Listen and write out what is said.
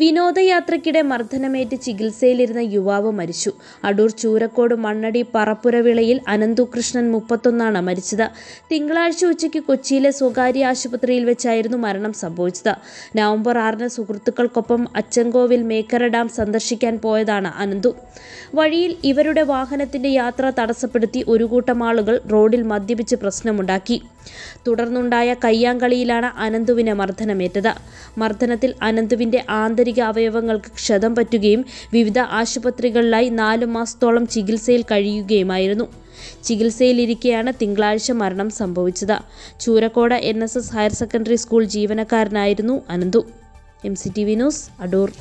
വിനോദയാത്രയ്ക്കിടെ മർദ്ദനമേറ്റ് ചികിത്സയിലിരുന്ന യുവാവ് മരിച്ചു. അടൂർ ചൂരക്കോട് മണ്ണടി പറപ്പുരവിളയിൽ അനന്തുകൃഷ്ണൻ മുപ്പത്തൊന്നാണ് മരിച്ചത്. തിങ്കളാഴ്ച ഉച്ചയ്ക്ക് കൊച്ചിയിലെ സ്വകാര്യ ആശുപത്രിയിൽ വെച്ചായിരുന്നു മരണം സംഭവിച്ചത്. നവംബർ ആറിന് സുഹൃത്തുക്കൾക്കൊപ്പം അച്ചൻകോവിൽ മേക്കര ഡാം സന്ദർശിക്കാൻ പോയതാണ് അനന്തു. വഴിയിൽ ഇവരുടെ വാഹനത്തിന്റെ യാത്ര തടസ്സപ്പെടുത്തി ഒരു കൂട്ടം ആളുകൾ റോഡിൽ മദ്യപിച്ച് പ്രശ്നമുണ്ടാക്കി. തുടർന്നുണ്ടായ കയ്യാങ്കളിയിലാണ് അനന്തുവിനെ മർദ്ദനമേറ്റത്. മർദ്ദനത്തിൽ അനന്തുവിന്റെ ആന്തരിക അവയവങ്ങൾക്ക് ക്ഷതം പറ്റുകയും വിവിധ ആശുപത്രികളിലായി നാലു മാസത്തോളം ചികിത്സയിൽ കഴിയുകയുമായിരുന്നു. ചികിത്സയിലിരിക്കെയാണ് തിങ്കളാഴ്ച മരണം സംഭവിച്ചത്. Choorakode N S S higher secondary school ജീവനക്കാരനായിരുന്നു Ananthu. M C T V news Adoor.